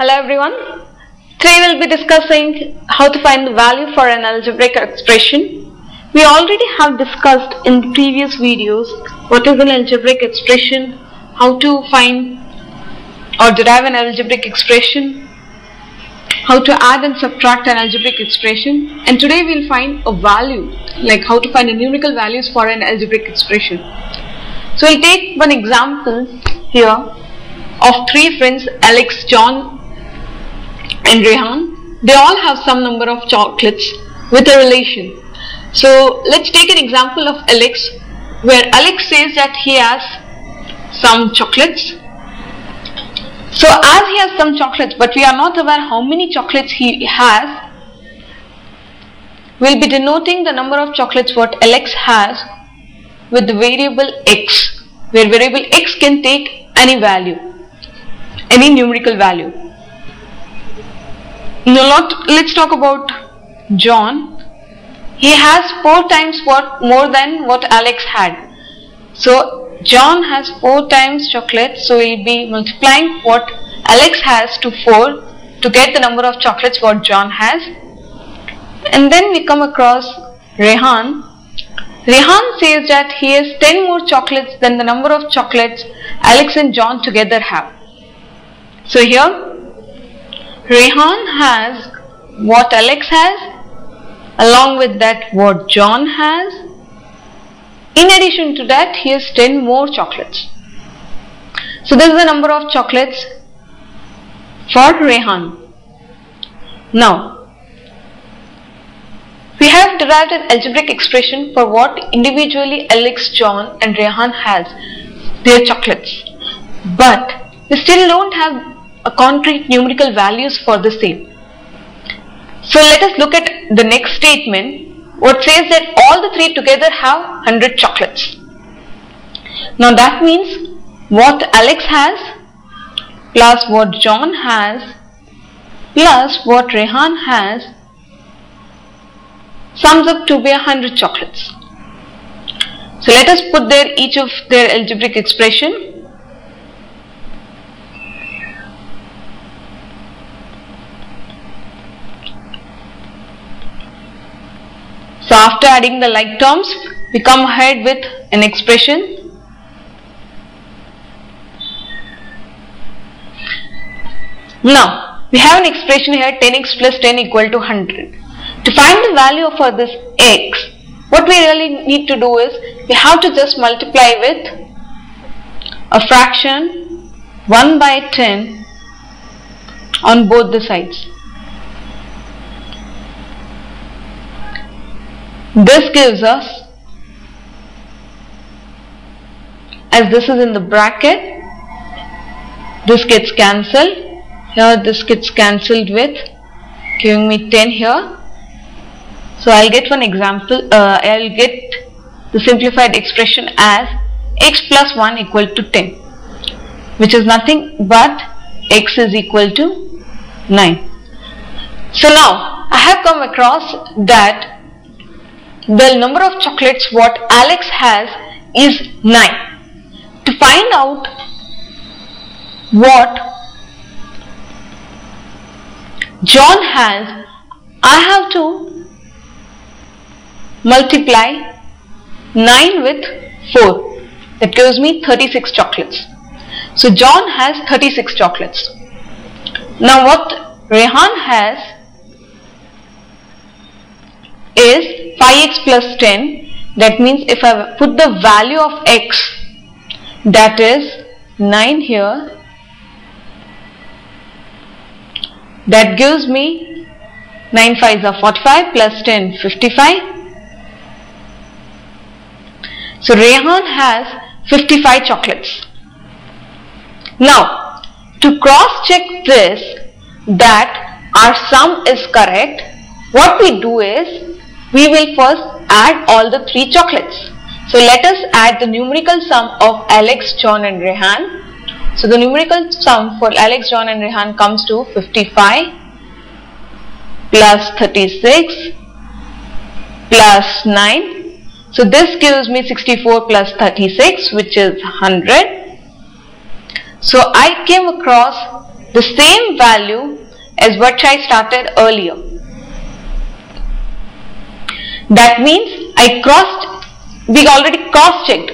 Hello everyone. Today we'll be discussing how to find the value for an algebraic expression. We already have discussed in previous videos what is an algebraic expression, how to find or derive an algebraic expression, how to add and subtract an algebraic expression and today we'll find a value like how to find the numerical values for an algebraic expression. So we'll take one example here of three friends Alex, John and Rehan. They all have some number of chocolates with a relation. So let's take an example of Alex where Alex says that he has some chocolates. So as he has some chocolates but we are not aware how many chocolates he has, we'll be denoting the number of chocolates what Alex has with the variable x where variable x can take any value, any numerical value. Now let's talk about John. He has four times what more than what Alex had. So John has four times chocolate, so we'll be multiplying what Alex has to 4 to get the number of chocolates what John has. And then we come across Rehan. Rehan says that he has 10 more chocolates than the number of chocolates Alex and John together have. So here Rehan has what Alex has along with that what John has. In addition to that he has 10 more chocolates. So this is the number of chocolates for Rehan. Now we have derived an algebraic expression for what individually Alex, John and Rehan has, their chocolates. But we still don't have concrete numerical values for the same. So let us look at the next statement what says that all the three together have 100 chocolates. Now that means what Alex has plus what John has plus what Rehan has sums up to be 100 chocolates. So let us put there each of their algebraic expression. So after adding the like terms, we come ahead with an expression. Now, we have an expression here 10x plus 10 equal to 100. To find the value for uh, this x, what we really need to do is, we have to just multiply with a fraction 1 by 10 on both the sides. This gives us, as this is in the bracket, this gets cancelled, here this gets cancelled with giving me 10 here. So I'll get one example, uh, I'll get the simplified expression as x plus 1 equal to 10 which is nothing but x is equal to 9. So now I have come across that the number of chocolates what Alex has is 9. To find out what John has, I have to multiply 9 with 4. That gives me 36 chocolates. So John has 36 chocolates. Now what Rehan has is 5x plus 10 that means if I put the value of x that is 9 here that gives me 9 5s are 45 plus 10 55 so Rehan has 55 chocolates. Now to cross check this that our sum is correct what we do is we will first add all the three chocolates. So let us add the numerical sum of Alex, John and Rehan. So the numerical sum for Alex, John and Rehan comes to 55 plus 36 plus 9. So this gives me 64 plus 36 which is 100. So I came across the same value as what I started earlier. That means I crossed, we already cross checked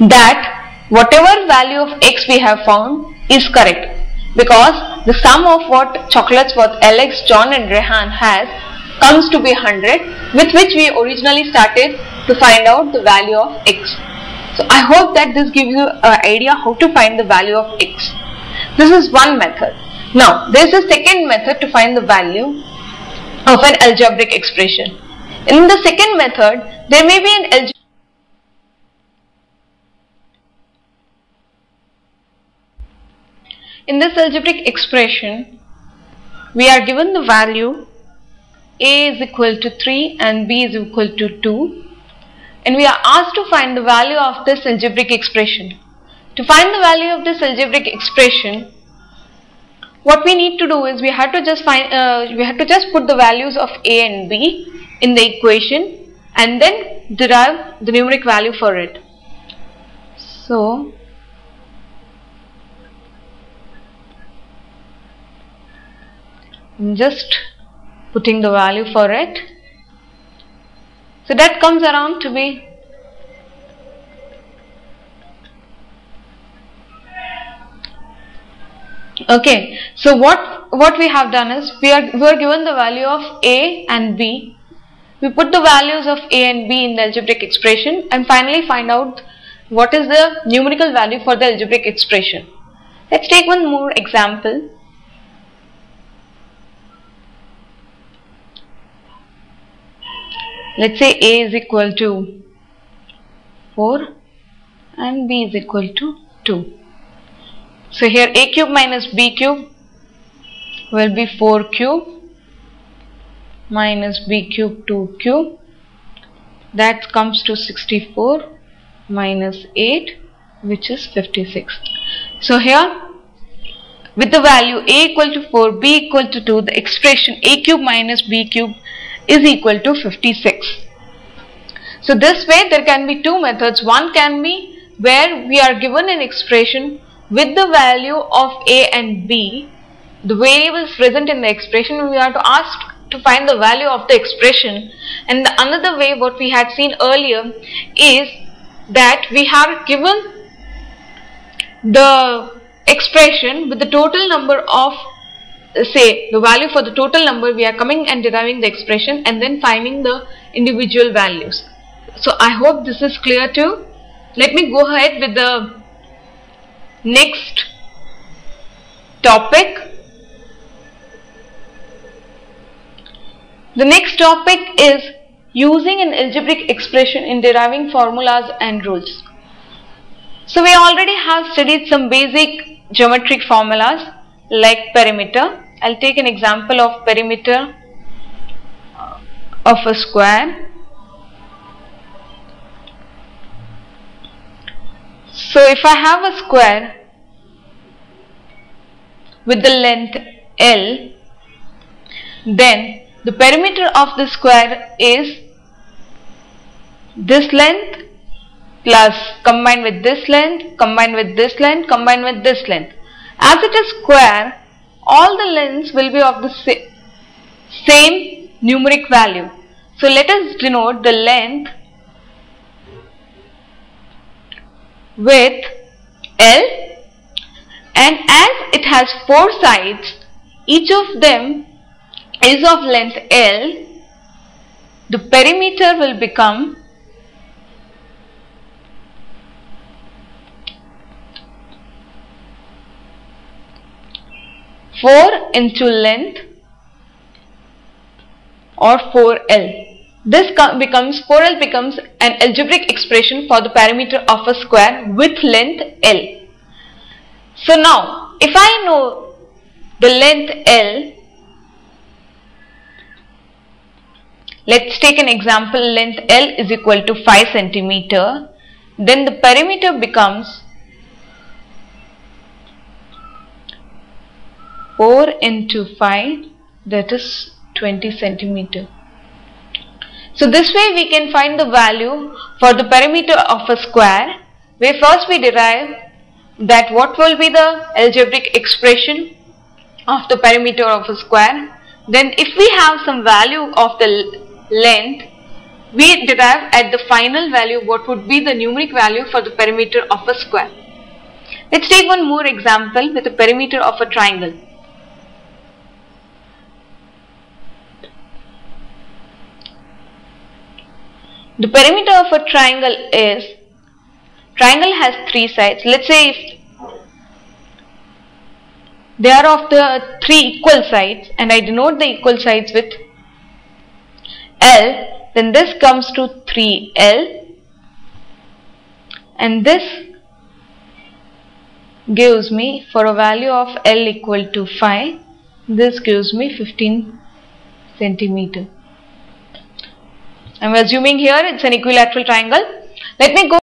that whatever value of x we have found is correct because the sum of what chocolates what Alex, John and Rehan has comes to be 100 with which we originally started to find out the value of x. So I hope that this gives you an idea how to find the value of x. This is one method. Now there is a second method to find the value of an algebraic expression. In the second method there may be an algebraic In this algebraic expression, we are given the value a is equal to 3 and b is equal to 2 and we are asked to find the value of this algebraic expression. To find the value of this algebraic expression, what we need to do is we have to just find uh, we have to just put the values of a and b in the equation and then derive the numeric value for it. So I'm just putting the value for it. So that comes around to be okay so what what we have done is we are we are given the value of a and b we put the values of a and b in the algebraic expression and finally find out what is the numerical value for the algebraic expression. Let's take one more example. Let's say a is equal to 4 and b is equal to 2 so here a cube minus b cube will be 4 cube minus b cube 2 cube that comes to 64 minus 8 which is 56 so here with the value a equal to 4 b equal to 2 the expression a cube minus b cube is equal to 56. So this way there can be two methods. One can be where we are given an expression with the value of a and b, the variables present in the expression we are to ask to find the value of the expression and the another way what we had seen earlier is that we have given the expression with the total number of say the value for the total number we are coming and deriving the expression and then finding the individual values. So I hope this is clear too. Let me go ahead with the next topic. The next topic is using an algebraic expression in deriving formulas and rules. So we already have studied some basic geometric formulas like perimeter I'll take an example of perimeter uh, of a square. So if I have a square with the length L, then the perimeter of the square is this length plus combined with this length, combined with this length, combined with this length. As it is square, all the lengths will be of the sa same numeric value. So let us denote the length with L and as it has four sides each of them is of length L the perimeter will become 4 into length or 4L. This becomes 4L becomes an algebraic expression for the perimeter of a square with length L. So now if I know the length L let's take an example length L is equal to 5 centimeter then the perimeter becomes 4 into 5 that is 20 centimeter. So this way we can find the value for the perimeter of a square where first we derive that what will be the algebraic expression of the perimeter of a square. Then if we have some value of the length, we derive at the final value what would be the numeric value for the perimeter of a square. Let's take one more example with the perimeter of a triangle. The perimeter of a triangle is, triangle has three sides. Let's say if they are of the three equal sides and I denote the equal sides with L, then this comes to 3L and this gives me for a value of L equal to 5, this gives me 15 centimeter. I'm assuming here it's an equilateral triangle. Let me go